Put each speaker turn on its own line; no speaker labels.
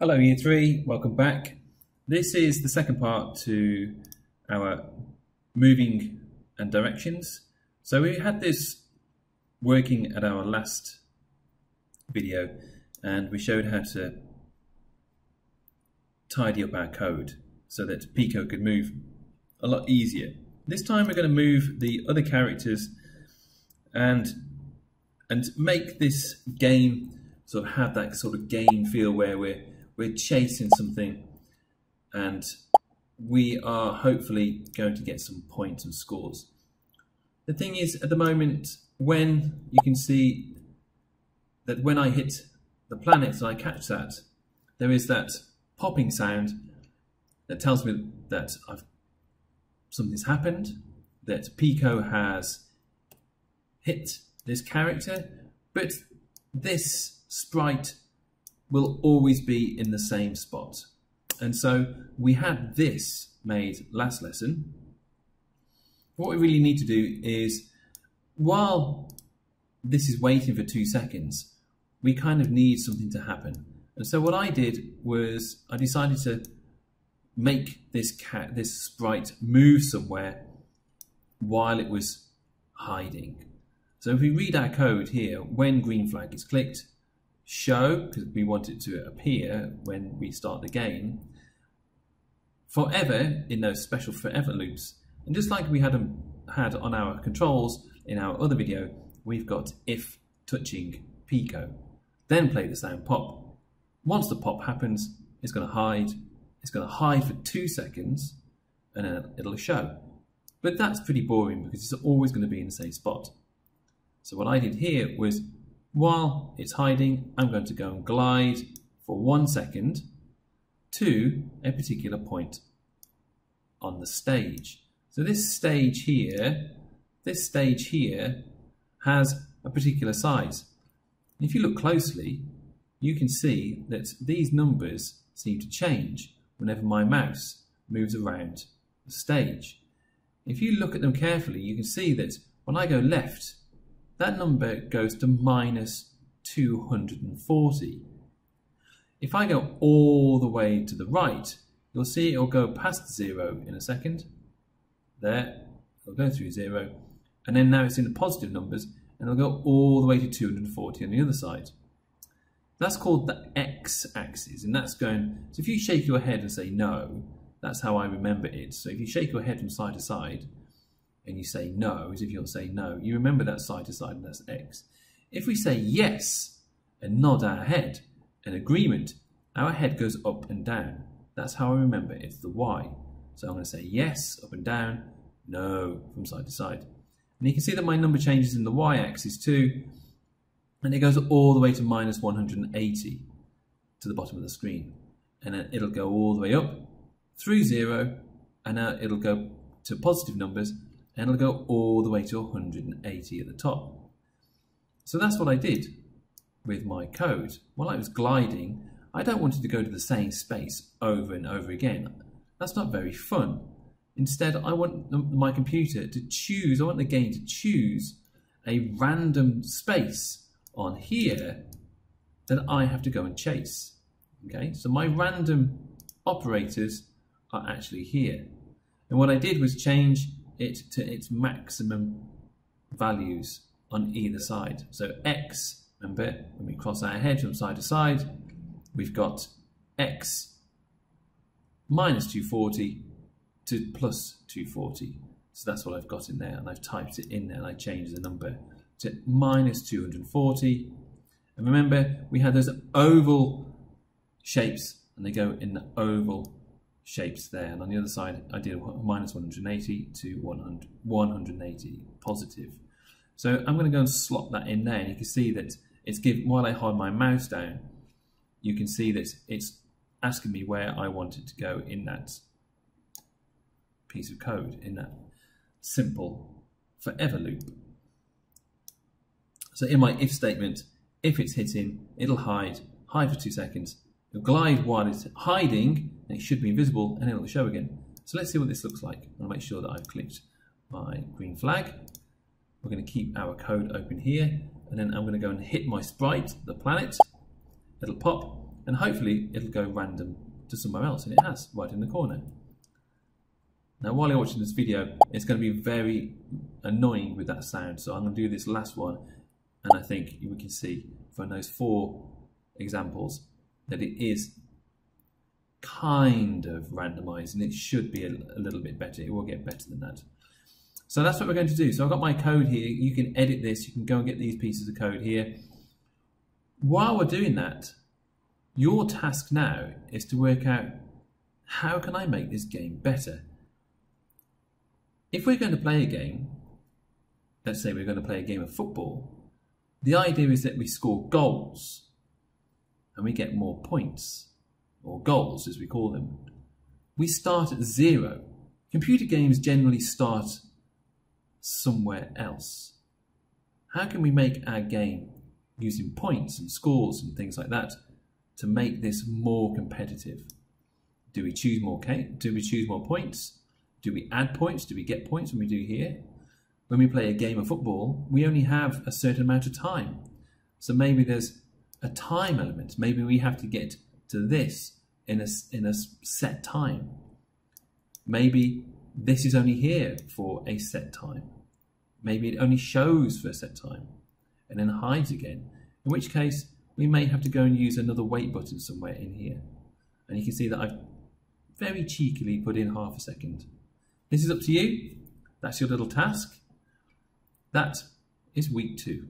Hello Year 3, welcome back. This is the second part to our moving and directions. So we had this working at our last video and we showed how to tidy up our code so that Pico could move a lot easier. This time we're going to move the other characters and and make this game sort of have that sort of game feel where we're we're chasing something and we are hopefully going to get some points and scores. The thing is, at the moment, when you can see that when I hit the planet and I catch that, there is that popping sound that tells me that I've, something's happened, that Pico has hit this character, but this sprite will always be in the same spot. And so we had this made last lesson. What we really need to do is, while this is waiting for two seconds, we kind of need something to happen. And so what I did was I decided to make this cat, this sprite move somewhere while it was hiding. So if we read our code here, when green flag is clicked, show, because we want it to appear when we start the game, forever in those special forever loops. And just like we had, had on our controls in our other video, we've got if touching Pico. Then play the sound pop. Once the pop happens, it's going to hide. It's going to hide for two seconds and then it'll show. But that's pretty boring because it's always going to be in the same spot. So what I did here was while it's hiding, I'm going to go and glide for one second to a particular point on the stage. So this stage here, this stage here has a particular size. If you look closely, you can see that these numbers seem to change whenever my mouse moves around the stage. If you look at them carefully, you can see that when I go left, that number goes to minus 240. If I go all the way to the right, you'll see it'll go past zero in a second. There, it'll go through zero. And then now it's in the positive numbers, and it'll go all the way to 240 on the other side. That's called the x-axis, and that's going, so if you shake your head and say no, that's how I remember it. So if you shake your head from side to side, and you say no, as if you're saying no, you remember that side to side, and that's x. If we say yes and nod our head, an agreement, our head goes up and down. That's how I remember it's the y. So I'm going to say yes, up and down, no, from side to side. And you can see that my number changes in the y-axis too, and it goes all the way to minus 180 to the bottom of the screen. And then it'll go all the way up through zero, and now it'll go to positive numbers, and it'll go all the way to 180 at the top. So that's what I did with my code. While I was gliding, I don't want it to go to the same space over and over again. That's not very fun. Instead, I want my computer to choose, I want the game to choose a random space on here that I have to go and chase. Okay, so my random operators are actually here. And what I did was change it to its maximum values on either side. So x, remember, when we cross our head from side to side, we've got x minus 240 to plus 240. So that's what I've got in there, and I've typed it in there, and I changed the number to minus 240. And remember, we had those oval shapes, and they go in the oval shapes there. And on the other side, I did minus 180 to 100, 180 positive. So I'm going to go and slot that in there. And you can see that it's give while I hold my mouse down, you can see that it's asking me where I want it to go in that piece of code, in that simple forever loop. So in my if statement, if it's hitting, it'll hide, hide for two seconds, It'll glide while it's hiding, it should be invisible, and it'll show again. So let's see what this looks like. I'll make sure that I've clicked my green flag. We're going to keep our code open here, and then I'm going to go and hit my sprite, the planet. It'll pop, and hopefully it'll go random to somewhere else, and it has, right in the corner. Now while you're watching this video, it's going to be very annoying with that sound, so I'm going to do this last one, and I think we can see from those four examples that it is kind of randomized and it should be a, a, little bit better. It will get better than that. So that's what we're going to do. So I've got my code here. You can edit this. You can go and get these pieces of code here. While we're doing that, your task now is to work out how can I make this game better? If we're going to play a game, let's say we're going to play a game of football, the idea is that we score goals and we get more points, or goals as we call them. We start at zero. Computer games generally start somewhere else. How can we make our game using points and scores and things like that to make this more competitive? Do we choose more do we choose more points? Do we add points? Do we get points when we do here? When we play a game of football, we only have a certain amount of time. So maybe there's a time element. Maybe we have to get to this in a, in a set time. Maybe this is only here for a set time. Maybe it only shows for a set time and then hides again, in which case we may have to go and use another wait button somewhere in here. And you can see that I've very cheekily put in half a second. This is up to you. That's your little task. That is week two.